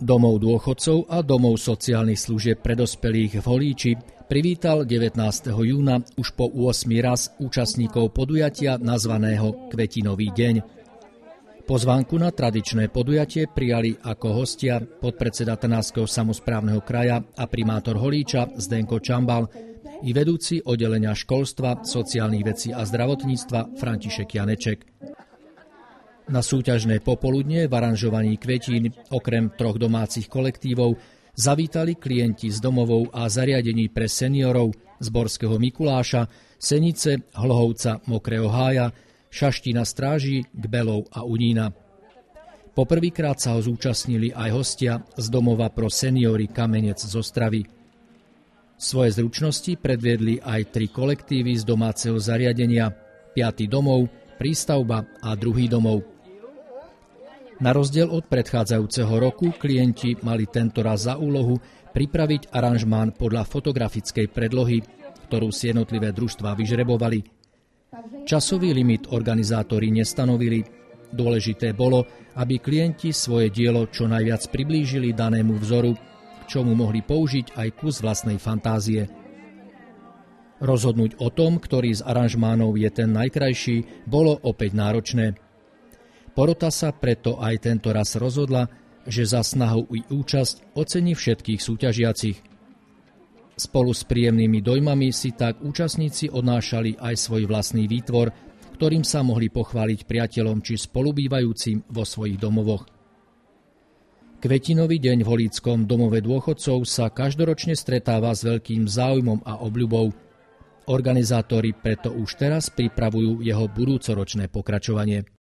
Domov dôchodcov a domov sociálnych služieb pre dospelých v Holíči privítal 19. júna už po 8. raz účastníkov podujatia nazvaného Kvetinový deň. Pozvánku na tradičné podujatie prijali ako hostia podpredseda Trnárskeho samozprávneho kraja a primátor Holíča Zdenko Čambal i vedúci oddelenia školstva, sociálnych vecí a zdravotníctva František Janeček. Na súťažné popoludne v aranžovaní kvetín okrem troch domácich kolektívov zavítali klienti z domovov a zariadení pre seniorov z Borského Mikuláša, Senice, Hlohovca, Mokrého hája, Šaština stráží, Kbelov a Unína. Poprvýkrát sa ho zúčastnili aj hostia z domova pro seniory Kamenec z Ostravy. Svoje zručnosti predviedli aj tri kolektívy z domáceho zariadenia, 5. domov, prístavba a druhý domov. Na rozdiel od predchádzajúceho roku klienti mali tento raz za úlohu pripraviť aranžmán podľa fotografickej predlohy, ktorú si jednotlivé družstvá vyžrebovali. Časový limit organizátori nestanovili. Dôležité bolo, aby klienti svoje dielo čo najviac priblížili danému vzoru, k čomu mohli použiť aj kus vlastnej fantázie. Rozhodnúť o tom, ktorý z aranžmánov je ten najkrajší, bolo opäť náročné. Porota sa preto aj tento raz rozhodla, že za snahu i účasť ocení všetkých súťažiacich. Spolu s príjemnými dojmami si tak účastníci odnášali aj svoj vlastný výtvor, ktorým sa mohli pochváliť priateľom či spolubývajúcim vo svojich domovoch. Kvetinový deň v Holíckom domove dôchodcov sa každoročne stretáva s veľkým záujmom a obľubou. Organizátori preto už teraz pripravujú jeho budúcoročné pokračovanie.